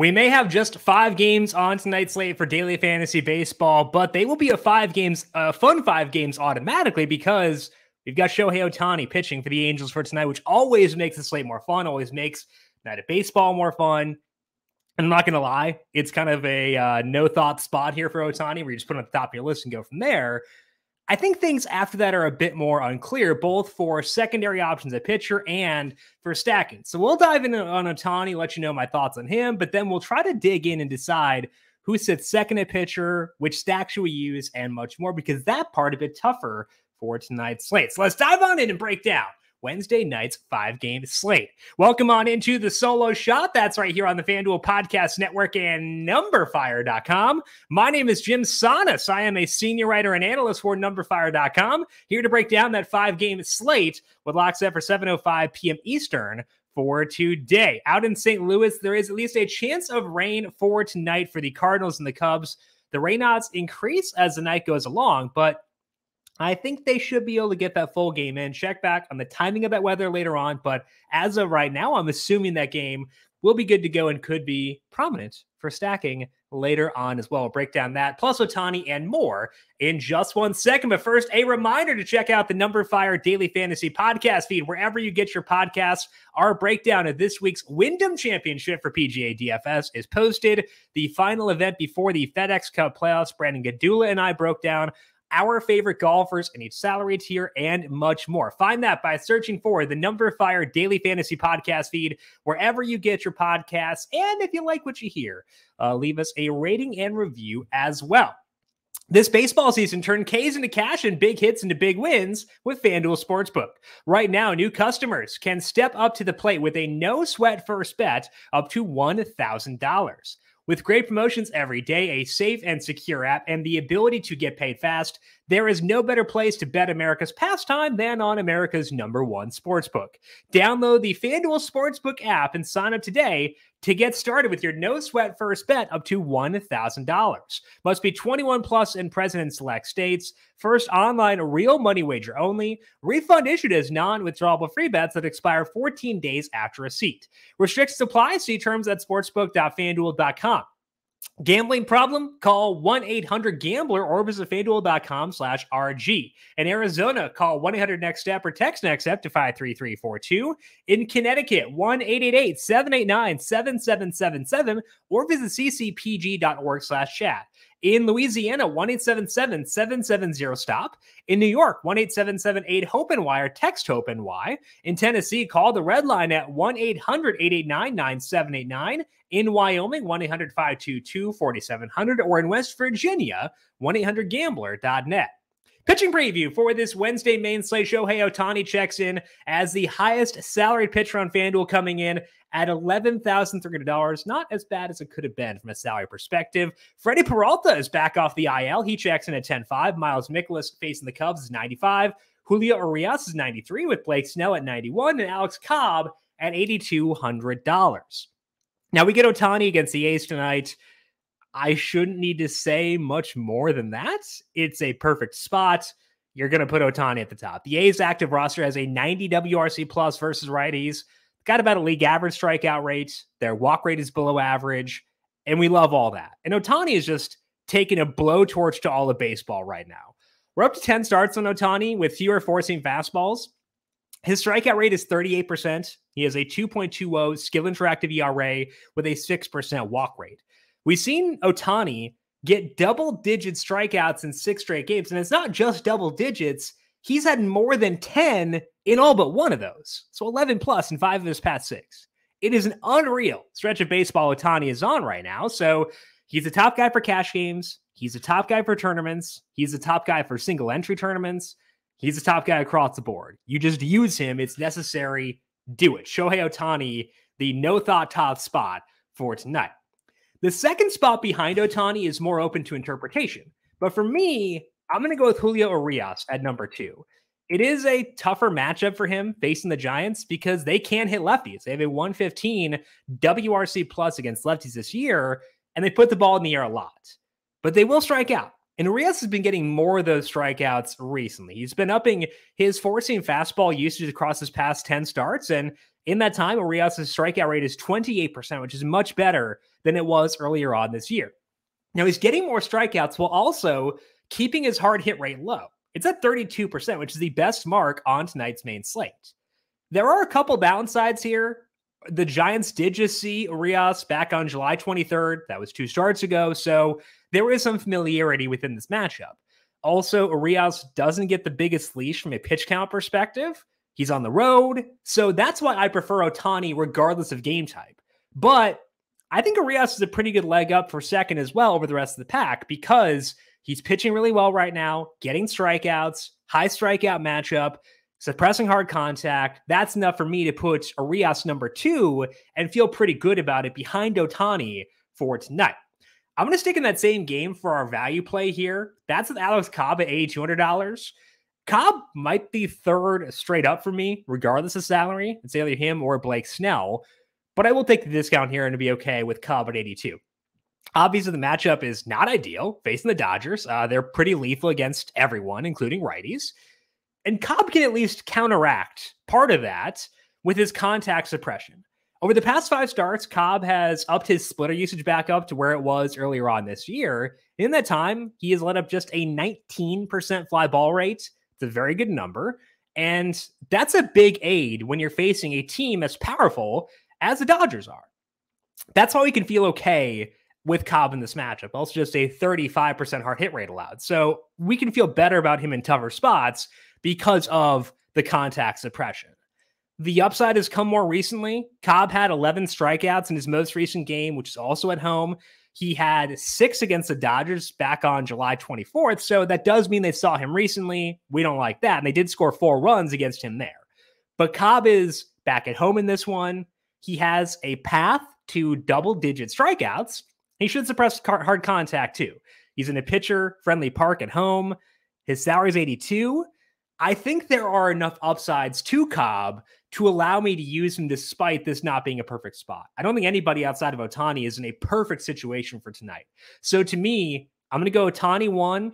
We may have just five games on tonight's slate for daily fantasy baseball, but they will be a five games, uh, fun five games automatically because we've got Shohei Ohtani pitching for the Angels for tonight, which always makes the slate more fun, always makes night of baseball more fun. And I'm not going to lie, it's kind of a uh, no thought spot here for Ohtani where you just put at the top of your list and go from there. I think things after that are a bit more unclear, both for secondary options at pitcher and for stacking. So we'll dive in on Ohtani, let you know my thoughts on him, but then we'll try to dig in and decide who sits second at pitcher, which stack should we use, and much more, because that part a bit tougher for tonight's slate. So let's dive on in and break down Wednesday night's five game slate. Welcome on into the solo shot. That's right here on the FanDuel Podcast Network and numberfire.com. My name is Jim Sannes. I am a senior writer and analyst for numberfire.com, here to break down that five game slate with locks set for 7.05 p.m. Eastern for today. Out in St. Louis, there is at least a chance of rain for tonight for the Cardinals and the Cubs. The rain odds increase as the night goes along, but I think they should be able to get that full game in. Check back on the timing of that weather later on. But as of right now, I'm assuming that game will be good to go and could be prominent for stacking later on as well. We'll break down that, plus Ohtani and more in just one second. But first, a reminder to check out the Number Fire Daily Fantasy Podcast feed wherever you get your podcasts. Our breakdown of this week's Wyndham Championship for PGA DFS is posted. The final event before the FedEx Cup playoffs, Brandon Gdula and I broke down our favorite golfers in each salary tier, and much more. Find that by searching for the Number Fire Daily Fantasy Podcast feed wherever you get your podcasts. And if you like what you hear, uh, leave us a rating and review as well. This baseball season turned K's into cash and big hits into big wins with FanDuel Sportsbook. Right now, new customers can step up to the plate with a no sweat first bet up to $1,000. With great promotions every day, a safe and secure app, and the ability to get paid fast, there is no better place to bet America's pastime than on America's number one sportsbook. Download the FanDuel Sportsbook app and sign up today to get started with your no sweat first bet up to $1,000. Must be 21 plus and present in select states. First online real money wager only. Refund issued as non withdrawable free bets that expire 14 days after receipt. Restrictions apply. See terms at sportsbook.fanduel.com. Gambling problem? Call 1-800-GAMBLER or visit FanDuel.com slash RG. In Arizona, call 1-800-NEXT-STEP or text NEXT STEP to 53342. In Connecticut, 1-888-789-7777 or visit ccpg.org slash chat. In Louisiana, 1-877-770-STOP. In New York, 1-877-8-HOPE-NY or text HOPE-NY. In Tennessee, call the red line at 1-800-889-9789 in Wyoming, 1 800 522 4700, or in West Virginia, 1 800 gambler.net. Pitching preview for this Wednesday main slate show. Hey, Ohtani checks in as the highest salaried pitcher on FanDuel coming in at $11,300. Not as bad as it could have been from a salary perspective. Freddie Peralta is back off the IL. He checks in at 10.5. Miles Mikolas facing the Cubs is 95. Julio Urias is 93 with Blake Snell at 91 and Alex Cobb at $8,200. Now we get Ohtani against the A's tonight. I shouldn't need to say much more than that. It's a perfect spot. You're going to put Ohtani at the top. The A's active roster has a 90 WRC plus versus righties. Got about a league average strikeout rate. Their walk rate is below average. And we love all that. And Ohtani is just taking a blowtorch to all of baseball right now. We're up to 10 starts on Ohtani with fewer forcing fastballs. His strikeout rate is 38%. He has a 2.20 skill interactive ERA with a 6% walk rate. We've seen Ohtani get double digit strikeouts in six straight games. And it's not just double digits, he's had more than 10 in all but one of those. So 11 plus in five of his past six. It is an unreal stretch of baseball Ohtani is on right now. So he's a top guy for cash games. He's a top guy for tournaments. He's a top guy for single entry tournaments. He's a top guy across the board. You just use him. It's necessary. Do it. Shohei Ohtani, the no thought top spot for tonight. The second spot behind Ohtani is more open to interpretation. But for me, I'm going to go with Julio Urias at number two. It is a tougher matchup for him facing the Giants because they can hit lefties. They have a 115 WRC plus against lefties this year, and they put the ball in the air a lot. But they will strike out. And Urias has been getting more of those strikeouts recently. He's been upping his four fastball usage across his past 10 starts. And In that time, Urias' strikeout rate is 28%, which is much better than it was earlier on this year. Now he's getting more strikeouts while also keeping his hard hit rate low. It's at 32%, which is the best mark on tonight's main slate. There are a couple downsides here. The Giants did just see Urias back on July 23rd. That was two starts ago. So there is some familiarity within this matchup. Also, Urias doesn't get the biggest leash from a pitch count perspective. He's on the road. So that's why I prefer Ohtani, regardless of game type. But I think Urias is a pretty good leg up for second as well over the rest of the pack because he's pitching really well right now, getting strikeouts, high strikeout matchup, suppressing hard contact. That's enough for me to put Urias number two and feel pretty good about it behind Ohtani for tonight. I'm going to stick in that same game for our value play here. That's with Alex Cobb at $8,200. Cobb might be third straight up for me, regardless of salary. It's either him or Blake Snell, but I will take the discount here and be okay with Cobb at 82. Obviously, the matchup is not ideal facing the Dodgers. Uh, they're pretty lethal against everyone, including righties. And Cobb can at least counteract part of that with his contact suppression. Over the past five starts, Cobb has upped his splitter usage back up to where it was earlier on this year. In that time, he has let up just a 19% fly ball rate. It's a very good number. And that's a big aid when you're facing a team as powerful as the Dodgers are. That's why we can feel okay with Cobb in this matchup. Also, just a 35% hard hit rate allowed. So we can feel better about him in tougher spots because of the contact suppression. The upside has come more recently. Cobb had 11 strikeouts in his most recent game, which is also at home. He had six against the Dodgers back on July 24th. So that does mean they saw him recently. We don't like that. And they did score four runs against him there. But Cobb is back at home in this one. He has a path to double digit strikeouts. He should suppress hard contact too. He's in a pitcher friendly park at home. His salary is 82. I think there are enough upsides to Cobb to allow me to use him despite this not being a perfect spot. I don't think anybody outside of Ohtani is in a perfect situation for tonight. So to me, I'm going to go Ohtani one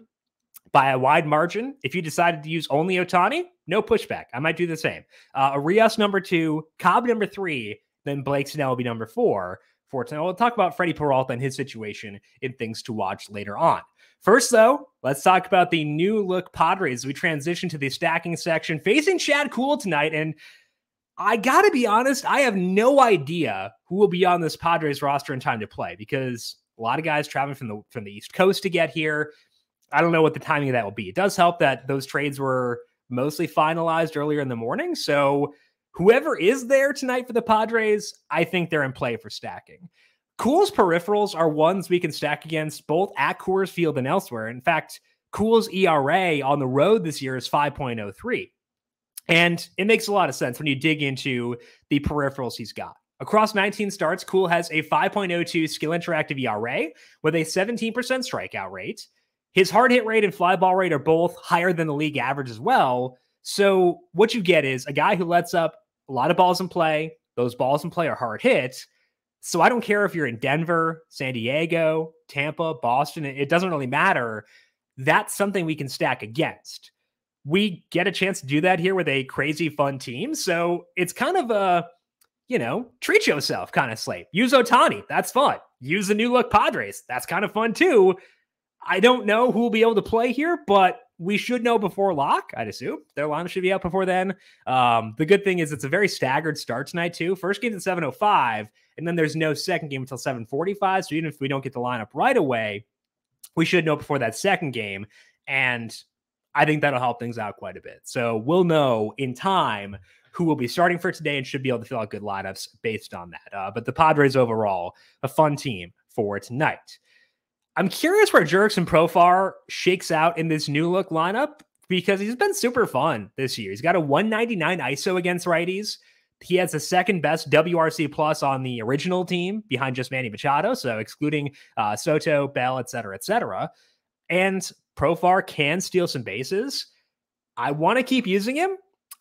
by a wide margin. If you decided to use only Ohtani, no pushback. I might do the same. Uh, Urias number two, Cobb number three, then Blake Snell will be number four for tonight. We'll talk about Freddie Peralta and his situation in things to watch later on. First, though, let's talk about the new look Padres. We transition to the stacking section facing Chad Kuhl tonight. And I got to be honest, I have no idea who will be on this Padres roster in time to play because a lot of guys traveling from the from the East Coast to get here. I don't know what the timing of that will be. It does help that those trades were mostly finalized earlier in the morning. So whoever is there tonight for the Padres, I think they're in play for stacking. Kuhl's peripherals are ones we can stack against both at Coors Field and elsewhere. In fact, Kuhl's ERA on the road this year is 5.03. And it makes a lot of sense when you dig into the peripherals he's got. Across 19 starts, Kuhl has a 5.02 skill interactive ERA with a 17% strikeout rate. His hard hit rate and fly ball rate are both higher than the league average as well. So what you get is a guy who lets up a lot of balls in play. Those balls in play are hard hits. So I don't care if you're in Denver, San Diego, Tampa, Boston, it doesn't really matter. That's something we can stack against. We get a chance to do that here with a crazy fun team. So it's kind of a, you know, treat yourself kind of slate. Use Ohtani. That's fun. Use the new look Padres. That's kind of fun too. I don't know who will be able to play here, but we should know before lock, I'd assume. Their lineup should be out before then. Um, the good thing is it's a very staggered start tonight, too. First game at 7.05, and then there's no second game until 7.45. So even if we don't get the lineup right away, we should know before that second game. And I think that'll help things out quite a bit. So we'll know in time who will be starting for today and should be able to fill out good lineups based on that. Uh, but the Padres overall, a fun team for tonight. I'm curious where Jurickson Profar shakes out in this new look lineup because he's been super fun this year. He's got a 199 ISO against righties. He has the second best WRC plus on the original team behind just Manny Machado, so excluding uh, Soto, Bell, et cetera, et cetera. And Profar can steal some bases. I want to keep using him.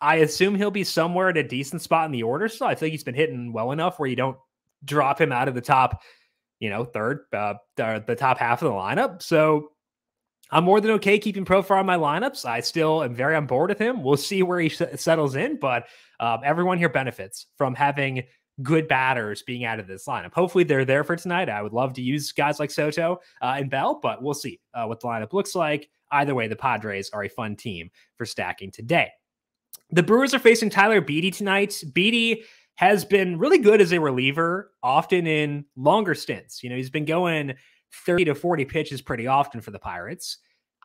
I assume he'll be somewhere at a decent spot in the order. So I think he's been hitting well enough where you don't drop him out of the top you know, third, uh, the top half of the lineup. So I'm more than okay keeping Profar on my lineups. I still am very on board with him. We'll see where he settles in, but um, everyone here benefits from having good batters being out of this lineup. Hopefully, they're there for tonight. I would love to use guys like Soto uh, and Bell, but we'll see uh, what the lineup looks like. Either way, the Padres are a fun team for stacking today. The Brewers are facing Tyler Beede tonight. Beede has been really good as a reliever, often in longer stints. You know, he's been going 30 to 40 pitches pretty often for the Pirates.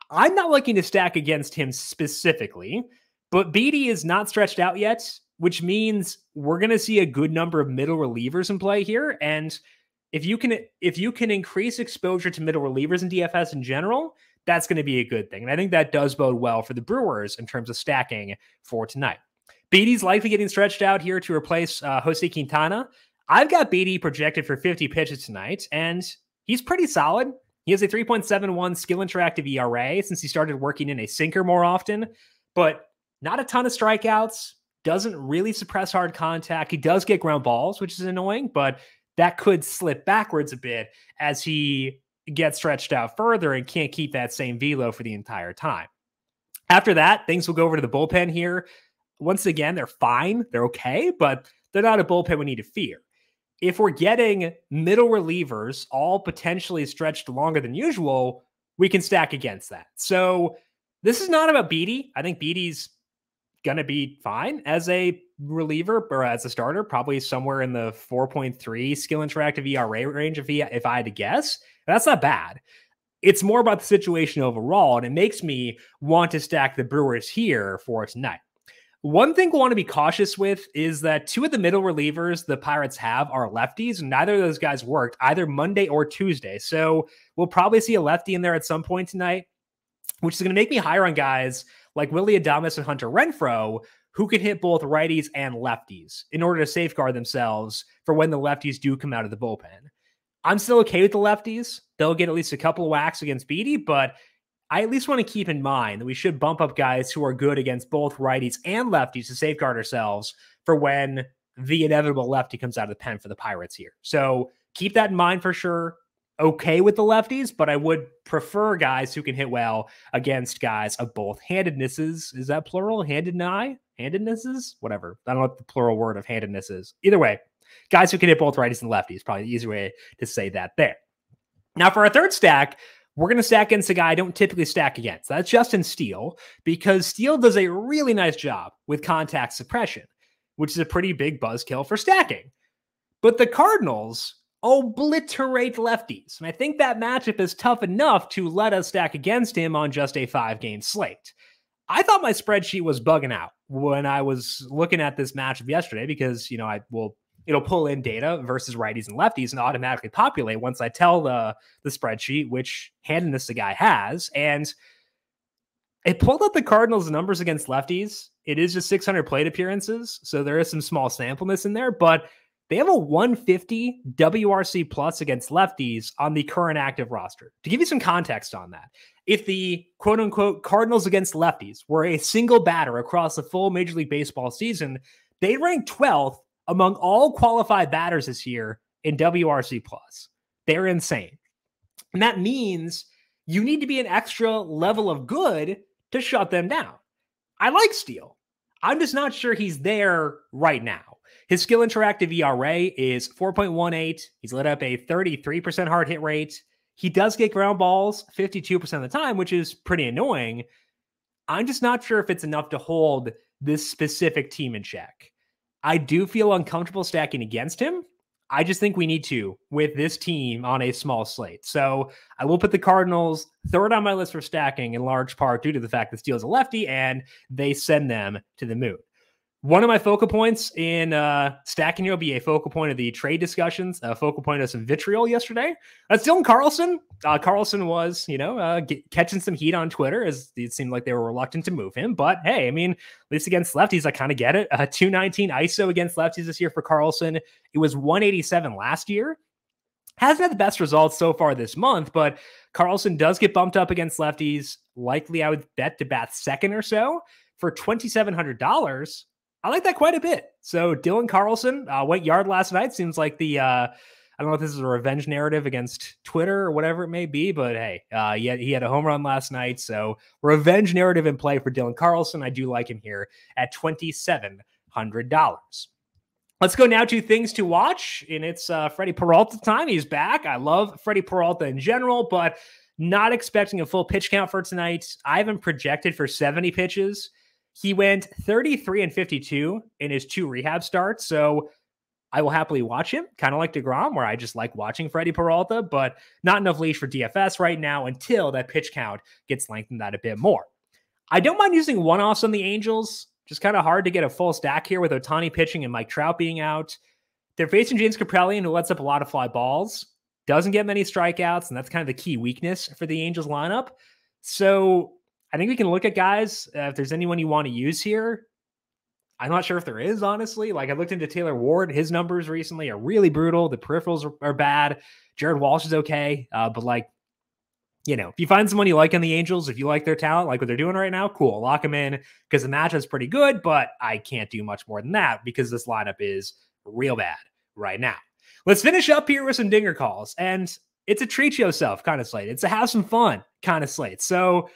I'm not looking to stack against him specifically, but Beede is not stretched out yet, which means we're going to see a good number of middle relievers in play here. And if you can if you can increase exposure to middle relievers in DFS in general, that's going to be a good thing. And I think that does bode well for the Brewers in terms of stacking for tonight. Beede's likely getting stretched out here to replace uh, Jose Quintana. I've got Beede projected for 50 pitches tonight, and he's pretty solid. He has a 3.71 skill interactive ERA since he started working in a sinker more often, but not a ton of strikeouts. Doesn't really suppress hard contact. He does get ground balls, which is annoying, but that could slip backwards a bit as he gets stretched out further and can't keep that same velo for the entire time. After that, things will go over to the bullpen here. Once again, they're fine, they're okay, but they're not a bullpen we need to fear. If we're getting middle relievers all potentially stretched longer than usual, we can stack against that. So this is not about Beede. I think going to be fine as a reliever or as a starter, probably somewhere in the 4.3 skill interactive ERA range if he if I had to guess. That's not bad. It's more about the situation overall, and it makes me want to stack the Brewers here for tonight. One thing we want to be cautious with is that two of the middle relievers the Pirates have are lefties, neither of those guys worked either Monday or Tuesday. So we'll probably see a lefty in there at some point tonight, which is going to make me higher on guys like Willie Adames and Hunter Renfroe, who can hit both righties and lefties in order to safeguard themselves for when the lefties do come out of the bullpen. I'm still okay with the lefties. They'll get at least a couple of whacks against Beede, but I at least want to keep in mind that we should bump up guys who are good against both righties and lefties to safeguard ourselves for when the inevitable lefty comes out of the pen for the Pirates here. So keep that in mind for sure. Okay with the lefties, but I would prefer guys who can hit well against guys of both handednesses. Is that plural? Handed eye? Handednesses? Whatever. I don't know what the plural word of handedness is. Either way, guys who can hit both righties and lefties. Probably the easy way to say that there. Now, for our third stack, we're going to stack against a guy I don't typically stack against. That's Justin Steele, because Steele does a really nice job with contact suppression, which is a pretty big buzzkill for stacking. But the Cardinals obliterate lefties. And I think that matchup is tough enough to let us stack against him on just a five game slate. I thought my spreadsheet was bugging out when I was looking at this matchup yesterday because, you know, I will it'll pull in data versus righties and lefties and automatically populate once I tell the the spreadsheet which handedness the guy has. And it pulled up the Cardinals' numbers against lefties. It is just 600 plate appearances, so there is some small sampleness in there, but they have a 150 WRC plus against lefties on the current active roster. To give you some context on that, if the quote unquote Cardinals against lefties were a single batter across the full Major League Baseball season, they rank 12th among all qualified batters this year in WRC plus. They're insane. And that means you need to be an extra level of good to shut them down. I like Steele. I'm just not sure he's there right now. His skill interactive ERA is 4.18. He's lit up a 33% hard hit rate. He does get ground balls 52% of the time, which is pretty annoying. I'm just not sure if it's enough to hold this specific team in check. I do feel uncomfortable stacking against him. I just think we need to with this team on a small slate. So I will put the Cardinals third on my list for stacking in large part due to the fact that Steele's a lefty and they send them to the moon. One of my focal points in uh, stacking will be a focal point of the trade discussions, a focal point of some vitriol yesterday. That's Dylan Carlson. Uh, Carlson was, you know, uh, get, catching some heat on Twitter as it seemed like they were reluctant to move him. But hey, I mean, at least against lefties, I kind of get it. Uh, 219 ISO against lefties this year for Carlson. It was 187 last year. Hasn't had the best results so far this month, but Carlson does get bumped up against lefties. Likely, I would bet to bat second or so for $2,700. I like that quite a bit. So Dylan Carlson uh, went yard last night. Seems like the uh, I don't know if this is a revenge narrative against Twitter or whatever it may be, but hey, uh, he, had, he had a home run last night. So, revenge narrative in play for Dylan Carlson. I do like him here at $2,700. Let's go now to things to watch. And it's uh, Freddie Peralta time. He's back. I love Freddie Peralta in general, but not expecting a full pitch count for tonight. I haven't projected for 70 pitches. He went 33 and 52 in his two rehab starts. So, I will happily watch him, kind of like DeGrom, where I just like watching Freddie Peralta, but not enough leash for DFS right now until that pitch count gets lengthened out a bit more. I don't mind using one offs on the Angels. Just kind of hard to get a full stack here with Ohtani pitching and Mike Trout being out. They're facing James Kaprielian, who lets up a lot of fly balls, doesn't get many strikeouts, and that's kind of the key weakness for the Angels lineup. So I think we can look at guys. Uh, if there's anyone you want to use here, I'm not sure if there is, honestly. Like I looked into Taylor Ward, his numbers recently are really brutal. The peripherals are, are bad. Jared Walsh is okay, uh, but like, you know, if you find someone you like in the Angels, if you like their talent, like what they're doing right now, cool, lock them in because the matchup's pretty good. But I can't do much more than that because this lineup is real bad right now. Let's finish up here with some dinger calls, and it's a treat yourself kind of slate. It's a have some fun kind of slate. So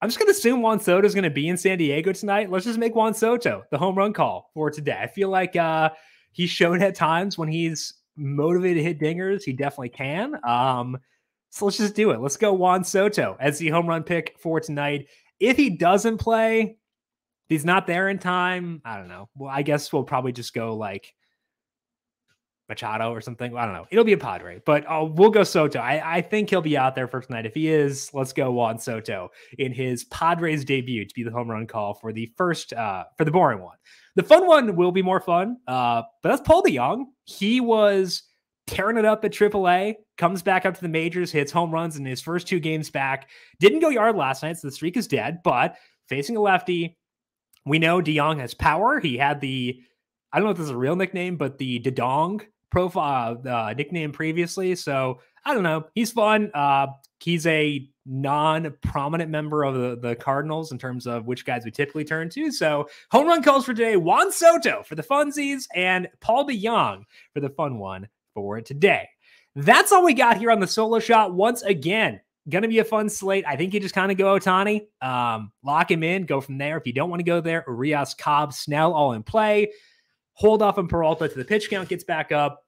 I'm just going to assume Juan Soto is going to be in San Diego tonight. Let's just make Juan Soto the home run call for today. I feel like uh, he's shown at times when he's motivated to hit dingers, he definitely can. Um, so let's just do it. Let's go Juan Soto as the home run pick for tonight. If he doesn't play, he's not there in time. I don't know. Well, I guess we'll probably just go like Machado or something. I don't know. It'll be a Padre, but uh, we'll go Soto. I, I, think he'll be out there for tonight. If he is, let's go Juan Soto in his Padres debut to be the home run call for the first uh, for the boring one. The fun one will be more fun, uh, but that's Paul DeJong. He was tearing it up at AAA, comes back up to the majors, hits home runs in his first two games back. Didn't go yard last night, so the streak is dead. But facing a lefty, we know DeJong has power. He had the I don't know if this is a real nickname, but the Dedong profile uh, nickname previously. So I don't know. He's fun. Uh, he's a non-prominent member of the, the Cardinals in terms of which guys we typically turn to. So home run calls for today: Juan Soto for the funsies and Paul DeJong for the fun one for today. That's all we got here on the solo shot. Once again, gonna be a fun slate. I think you just kind of go Ohtani, um, lock him in, go from there. If you don't want to go there, Rios, Cobb, Snell, all in play hold off on Peralta to the pitch count gets back up.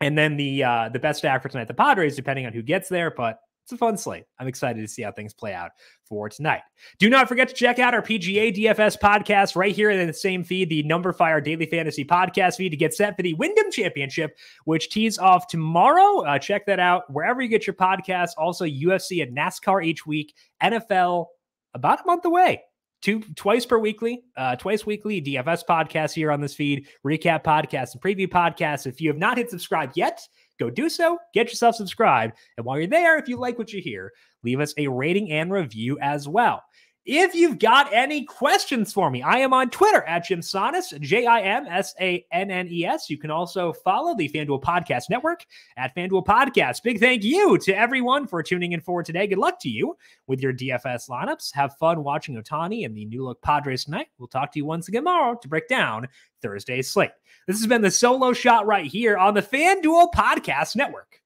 And then the uh, the best stack for tonight, the Padres, depending on who gets there. But it's a fun slate. I'm excited to see how things play out for tonight. Do not forget to check out our PGA DFS podcast right here in the same feed, the numberFire Daily Fantasy Podcast feed to get set for the Wyndham Championship, which tees off tomorrow. Uh, check that out wherever you get your podcasts. Also, UFC and NASCAR each week, NFL about a month away two twice per weekly, uh, twice weekly DFS podcast here on this feed, recap podcast and preview podcast. If you have not hit subscribe yet, go do so. Get yourself subscribed, and while you're there, if you like what you hear, leave us a rating and review as well. If you've got any questions for me, I am on Twitter at Jim Sannes, J I M S A N N E S. You can also follow the FanDuel Podcast Network at FanDuel Podcast. Big thank you to everyone for tuning in for today. Good luck to you with your DFS lineups. Have fun watching Ohtani and the new look Padres tonight. We'll talk to you once again tomorrow to break down Thursday's slate. This has been the solo shot right here on the FanDuel Podcast Network.